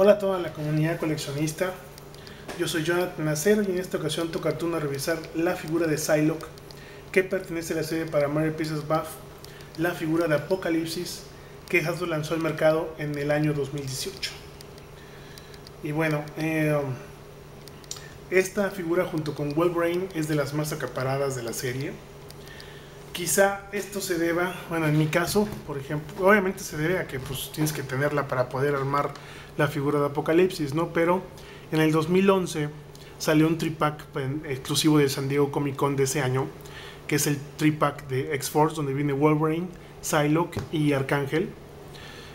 Hola a toda la comunidad coleccionista. Yo soy Jonathan Nacero y en esta ocasión toca turno a revisar la figura de Psylocke que pertenece a la serie para Mario Pieces Buff, la figura de Apocalipsis que Hasbro lanzó al mercado en el año 2018. Y bueno, eh, esta figura junto con Wolverine es de las más acaparadas de la serie. Quizá esto se deba, bueno, en mi caso, por ejemplo, obviamente se debe a que pues tienes que tenerla para poder armar la figura de Apocalipsis, ¿no? Pero en el 2011 salió un tripack exclusivo de San Diego Comic Con de ese año, que es el tripack de X-Force, donde viene Wolverine, Psylocke y Arcángel.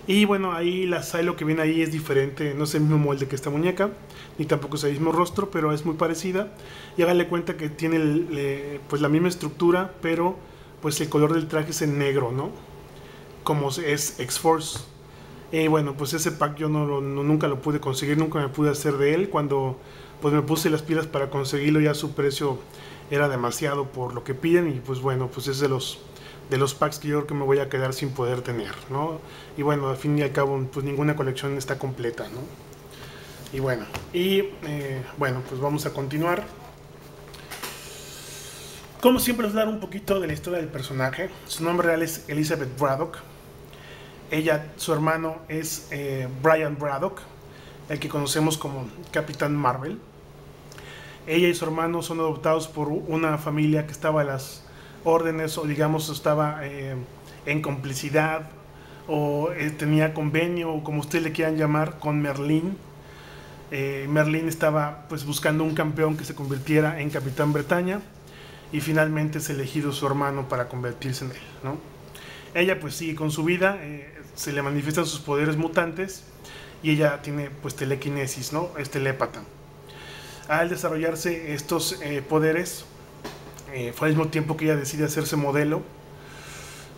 Y bueno, ahí la Psylocke que viene ahí es diferente, no es el mismo molde que esta muñeca, ni tampoco es el mismo rostro, pero es muy parecida. Y háganle cuenta que tiene pues la misma estructura, pero pues el color del traje es en negro, ¿no? Como es X-Force. Y bueno, pues ese pack yo nunca lo pude conseguir, nunca me pude hacer de él. Cuando pues me puse las pilas para conseguirlo, ya su precio era demasiado por lo que piden. Y pues bueno, pues es de los de los packs que yo creo que me voy a quedar sin poder tener, ¿no? Y bueno, al fin y al cabo, pues ninguna colección está completa, ¿no? Y bueno, y eh, bueno, pues vamos a continuar. Como siempre, os dar un poquito de la historia del personaje. Su nombre real es Elizabeth Braddock. Ella, su hermano es eh, Brian Braddock, el que conocemos como Capitán Marvel. Ella y su hermano son adoptados por una familia que estaba a las órdenes o digamos estaba eh, en complicidad o eh, tenía convenio o como ustedes le quieran llamar con Merlín. Eh, Merlín estaba pues buscando un campeón que se convirtiera en Capitán Bretaña y finalmente es elegido su hermano para convertirse en él. ¿no? Ella pues sigue con su vida, se le manifiestan sus poderes mutantes y ella tiene pues telequinesis, ¿no? es telépata. Al desarrollarse estos poderes, eh, fue al mismo tiempo que ella decide hacerse modelo.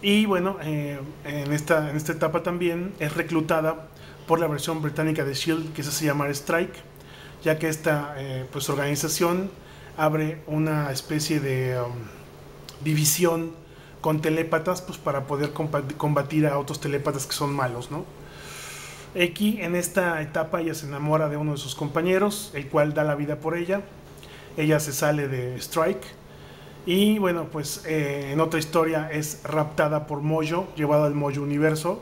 Y bueno, eh, en, esta, en esta etapa también es reclutada por la versión británica de Shield, que se llama Strike, ya que esta eh, pues, organización abre una especie de um, división con telépatas pues, para poder combatir a otros telépatas que son malos. ¿no? Aquí en esta etapa ella se enamora de uno de sus compañeros, el cual da la vida por ella. Ella se sale de Strike y bueno, pues eh, en otra historia es raptada por Mojo, llevada al Mojo Universo.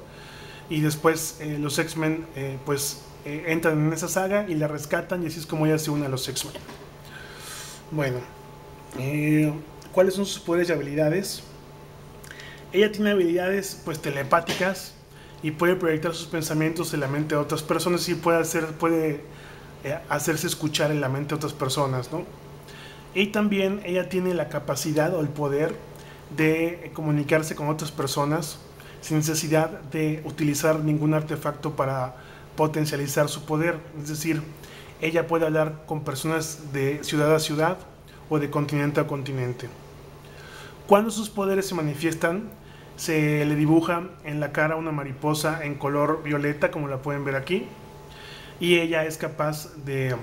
Y después eh, los X-Men eh, pues entran en esa saga y la rescatan y así es como ella se une a los X-Men. Bueno, ¿cuáles son sus poderes y habilidades? Ella tiene habilidades pues telepáticas y puede proyectar sus pensamientos en la mente de otras personas y puede, hacer, puede hacerse escuchar en la mente de otras personas, ¿no? Y también ella tiene la capacidad o el poder de comunicarse con otras personas sin necesidad de utilizar ningún artefacto para potencializar su poder. Es decir, ella puede hablar con personas de ciudad a ciudad o de continente a continente. Cuando sus poderes se manifiestan, se le dibuja en la cara una mariposa en color violeta, como la pueden ver aquí, y ella es capaz de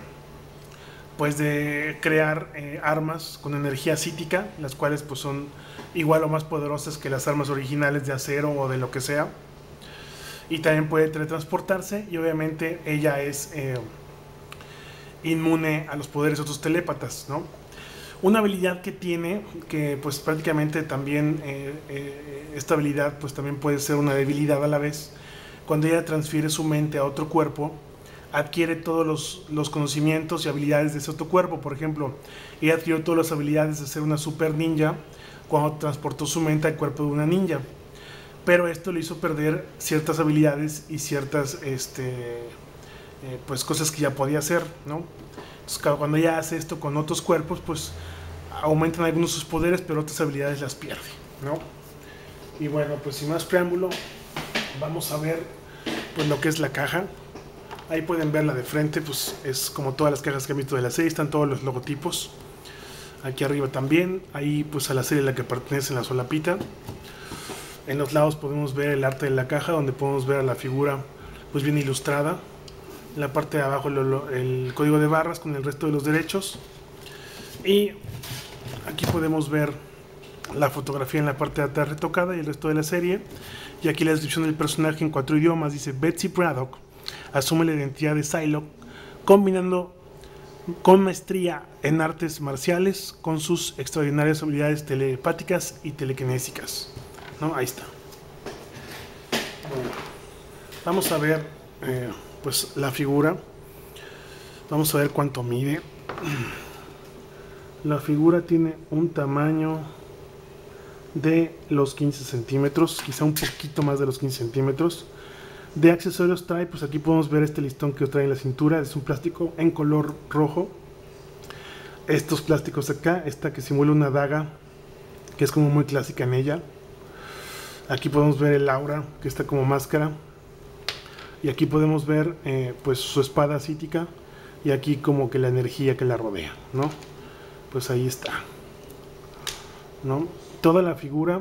pues de crear eh, armas con energía cítica, las cuales pues son igual o más poderosas que las armas originales de acero o de lo que sea. Y también puede teletransportarse y obviamente ella es eh, inmune a los poderes de otros telépatas, ¿no? Una habilidad que tiene, que pues prácticamente también eh, esta habilidad pues también puede ser una debilidad a la vez, cuando ella transfiere su mente a otro cuerpo, adquiere todos los, conocimientos y habilidades de ese otro cuerpo. Por ejemplo, ella adquirió todas las habilidades de ser una super ninja cuando transportó su mente al cuerpo de una ninja. Pero esto le hizo perder ciertas habilidades y ciertas este, eh, pues cosas que ya podía hacer. ¿no? cuando ella hace esto con otros cuerpos, pues aumentan algunos sus poderes, pero otras habilidades las pierde. ¿no? Y bueno, pues sin más preámbulo, vamos a ver pues, lo que es la caja. Ahí pueden verla de frente, pues es como todas las cajas que han visto de la serie, están todos los logotipos. Aquí arriba también, ahí pues a la serie a la que pertenece la solapita. En los lados podemos ver el arte de la caja, donde podemos ver a la figura pues bien ilustrada. La parte de abajo el, código de barras con el resto de los derechos. Y aquí podemos ver la fotografía en la parte de atrás retocada y el resto de la serie. Y aquí la descripción del personaje en cuatro idiomas dice Betsy Braddock asume la identidad de Psylocke, combinando con maestría en artes marciales con sus extraordinarias habilidades telepáticas y telekinésicas. ¿No? Ahí está. vamos a ver eh, pues la figura. Vamos a ver cuánto mide. La figura tiene un tamaño de los 15 centímetros, quizá un poquito más de los 15 centímetros. De accesorios trae, pues aquí podemos ver este listón que trae en la cintura, es un plástico en color rojo. Estos plásticos acá, esta que simula una daga, que es como muy clásica en ella. Aquí podemos ver el aura, que está como máscara. Y aquí podemos ver eh, pues su espada cítica y aquí como que la energía que la rodea, ¿no? Pues ahí está. ¿No? Toda la figura,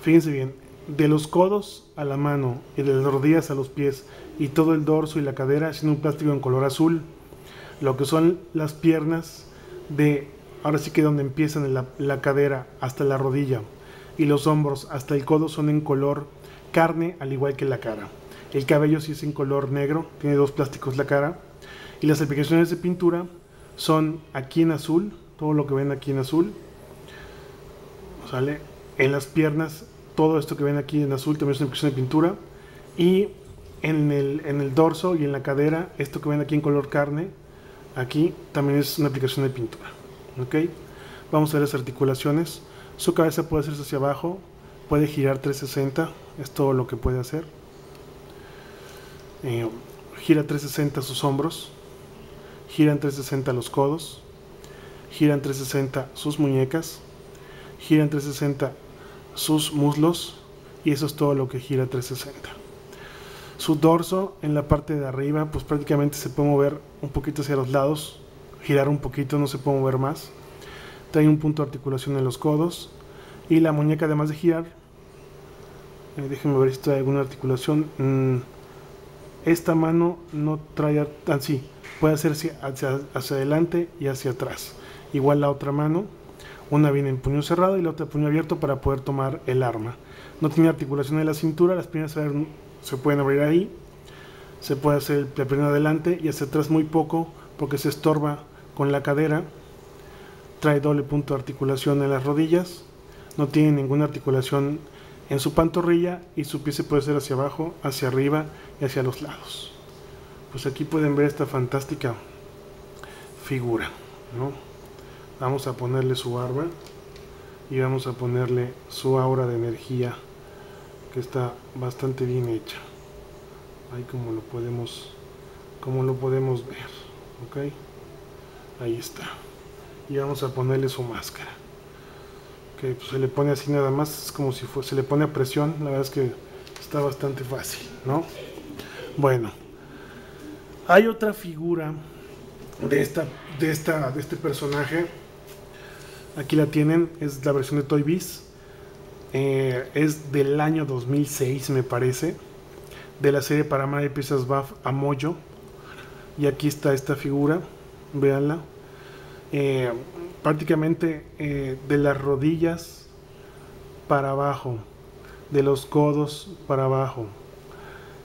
fíjense bien, de los codos a la mano y de las rodillas a los pies y todo el dorso y la cadera es un plástico en color azul. Lo que son las piernas de, ahora sí que donde empiezan la, la cadera hasta la rodilla y los hombros hasta el codo son en color carne al igual que la cara. El cabello sí es en color negro, tiene dos plásticos la cara. Y las aplicaciones de pintura son aquí en azul, todo lo que ven aquí en azul. ¿Sale? En las piernas todo esto que ven aquí en azul también es una aplicación de pintura. Y en el, en el dorso y en la cadera, esto que ven aquí en color carne, aquí también es una aplicación de pintura. ¿Ok? Vamos a ver las articulaciones. Su cabeza puede hacerse hacia abajo, puede girar 360, es todo lo que puede hacer. Eh, gira 360 sus hombros, gira 360 los codos, gira 360 sus muñecas, gira 360 sus muslos y eso es todo lo que gira 360. Su dorso en la parte de arriba pues prácticamente se puede mover un poquito hacia los lados, girar un poquito, no se puede mover más. Trae un punto de articulación en los codos y la muñeca además de girar, eh, déjenme ver si trae alguna articulación. Mm, esta mano no trae así, puede hacerse hacia, hacia adelante y hacia atrás. Igual la otra mano una viene en puño cerrado y la otra puño abierto para poder tomar el arma. No tiene articulación en la cintura, las piernas se pueden abrir ahí. Se puede hacer la pierna adelante y hacia atrás muy poco porque se estorba con la cadera. Trae doble punto de articulación en las rodillas. No tiene ninguna articulación en su pantorrilla y su pie se puede hacer hacia abajo, hacia arriba y hacia los lados. Pues aquí pueden ver esta fantástica figura, ¿no? vamos a ponerle su barba y vamos a ponerle su aura de energía que está bastante bien hecha ahí como lo podemos como lo podemos ver ok ahí está y vamos a ponerle su máscara se le pone así nada más es como si se le pone a presión la verdad es que está bastante fácil no bueno hay otra figura de esta de esta de este personaje Aquí la tienen, es la versión de Toy Biz. Eh, es del año 2006, me parece. De la serie para de Piezas Buff a. Y aquí está esta figura. Véanla. Eh, prácticamente eh, de las rodillas para abajo. De los codos para abajo.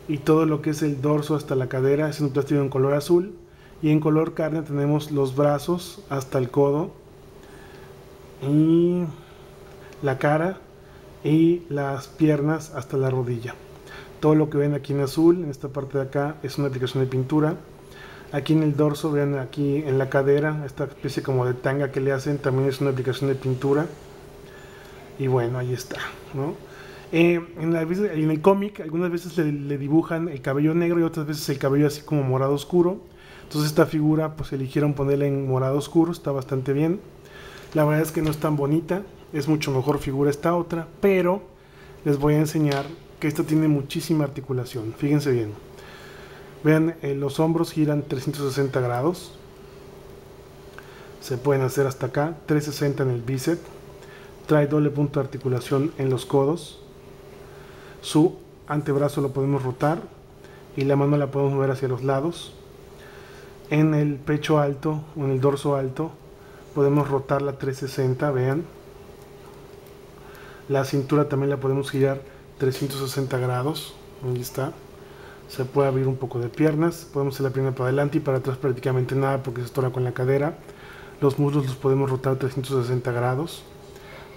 Y todo lo que es el dorso hasta la cadera es un plástico en color azul. Y en color carne tenemos los brazos hasta el codo y la cara y las piernas hasta la rodilla. Todo lo que ven aquí en azul, en esta parte de acá, es una aplicación de pintura. Aquí en el dorso, vean aquí en la cadera, esta especie como de tanga que le hacen, también es una aplicación de pintura. Y bueno, ahí está, eh, en, el cómic algunas veces le, le, dibujan el cabello negro y otras veces el cabello así como morado oscuro. Entonces esta figura pues eligieron ponerla en morado oscuro, está bastante bien. La verdad es que no es tan bonita, es mucho mejor figura esta otra, pero les voy a enseñar que esta tiene muchísima articulación. Fíjense bien. Vean, eh, los hombros giran 360 grados. Se pueden hacer hasta acá, 360 en el bíceps. Trae doble punto de articulación en los codos. Su antebrazo lo podemos rotar y la mano la podemos mover hacia los lados. En el pecho alto o en el dorso alto podemos rotar la 360, vean. La cintura también la podemos girar 360 grados, ahí está. Se puede abrir un poco de piernas, podemos hacer la pierna para adelante y para atrás prácticamente nada porque se estora con la cadera. Los muslos los podemos rotar 360 grados.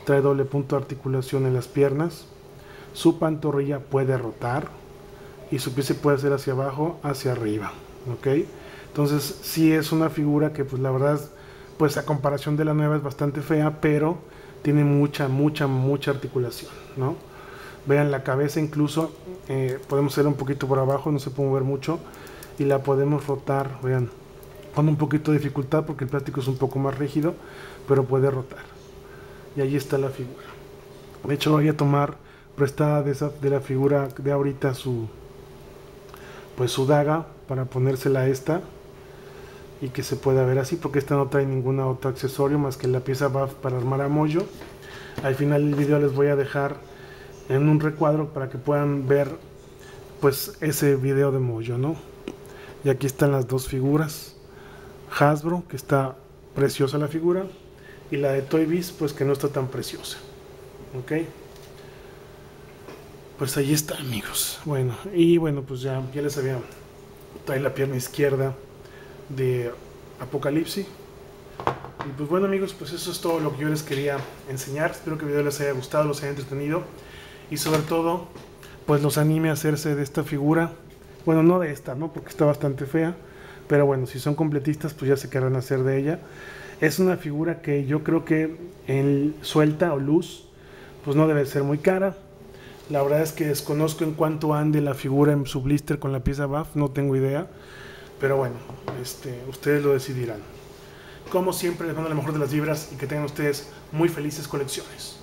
Trae doble punto de articulación en las piernas. Su pantorrilla puede rotar y su pie se puede hacer hacia abajo, hacia arriba. ¿ok? Entonces sí es una figura que pues la verdad, pues a comparación de la nueva es bastante fea, pero tiene mucha, mucha, mucha articulación, ¿no? Vean la cabeza incluso, eh, podemos hacer un poquito por abajo, no se puede mover mucho y la podemos rotar, vean, con un poquito de dificultad porque el plástico es un poco más rígido, pero puede rotar. Y ahí está la figura. De hecho voy a tomar prestada de, esa, de la figura de ahorita su, pues su daga para ponérsela a esta y que se pueda ver así porque esta no trae ningún otro accesorio más que la pieza buff para armar a mollo. Al final del video les voy a dejar en un recuadro para que puedan ver pues ese video de mollo, ¿no? Y aquí están las dos figuras. Hasbro, que está preciosa la figura, y la de Toy Biz, pues que no está tan preciosa. ¿Ok? Pues ahí está, amigos. Bueno, y bueno, pues ya, ya les había trae la pierna izquierda de Apocalipsis. Y pues bueno amigos, pues eso es todo lo que yo les quería enseñar. Espero que el video les haya gustado, los haya entretenido y sobre todo pues los anime a hacerse de esta figura. Bueno, no de esta, ¿no? Porque está bastante fea. Pero bueno, si son completistas pues ya se querrán hacer de ella. Es una figura que yo creo que en suelta o luz pues no debe ser muy cara. La verdad es que desconozco en cuánto ande la figura en su blister con la pieza buff, no tengo idea. Pero bueno, este, ustedes lo decidirán. Como siempre, les mando la mejor de las vibras y que tengan ustedes muy felices colecciones.